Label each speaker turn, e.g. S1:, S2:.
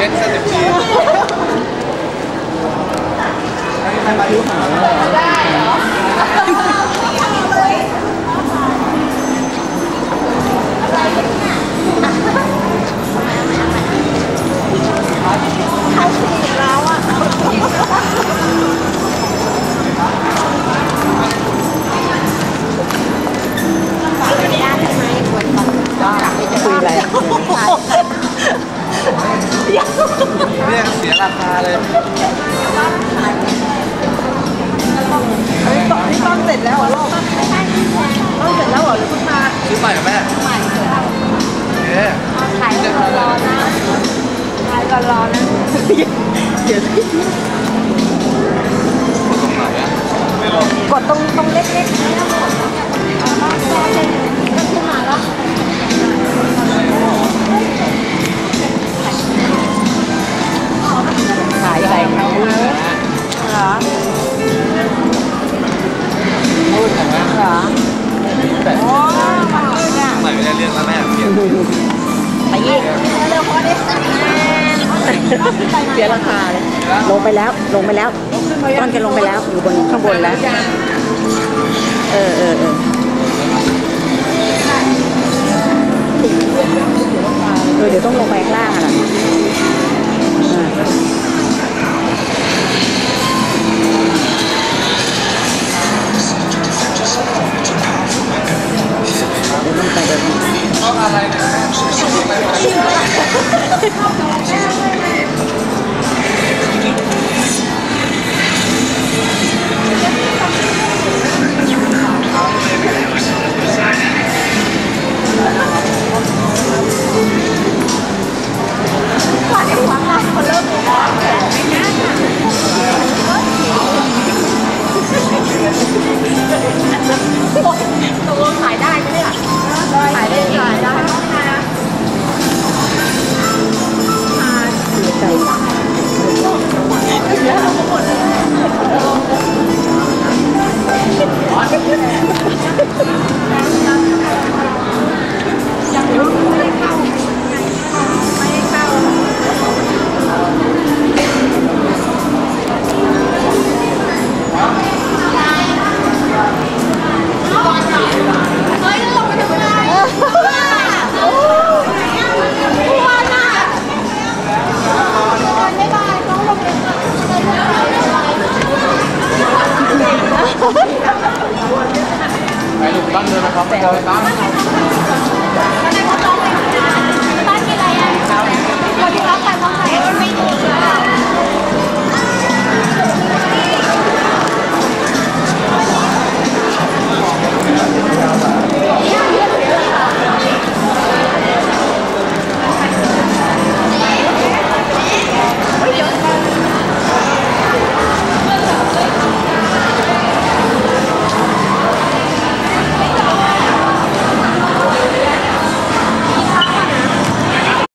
S1: Jen sẽ tiếp chi Hai ba
S2: đứa Hãy subscribe cho kênh Ghiền Mì Gõ Để không
S3: bỏ lỡ những video hấp dẫn
S1: เนี่ยเสียราคาเลย
S2: เฮ้ยตอนนี้ต้นเสร็จแล้วเหรอลูกต้นเสร็จแล้วเหรอหรือเพิ่งมา
S1: ซื้อใหม่เหรอแม่
S2: ใหม่เสร็จแล้ว
S1: เอ๊ะ
S2: ขายรอรอนะขายรอรอนะ
S3: เดี๋ยว
S1: ตรงไหนอะไม่รู้
S2: กดตรงตรงเล็กๆนี่ก็ขึ้นม
S3: เห
S2: รอ
S1: แต่
S2: โอ้มันมืดอะ
S1: ใหม่ไม่ได้เรื่องแล้วแม่เปลี่ยน
S3: ไปอีก
S2: เร็วพอได้
S3: เสียราคาเลยลงไปแล้วลงไปแล้วต้นจะลงไปแล้วอยู่บนข้างบนแล้ว เออเออเออเออเดี๋ยวต้องลงไปข้างล่างอะ
S1: Thank you. Giờ.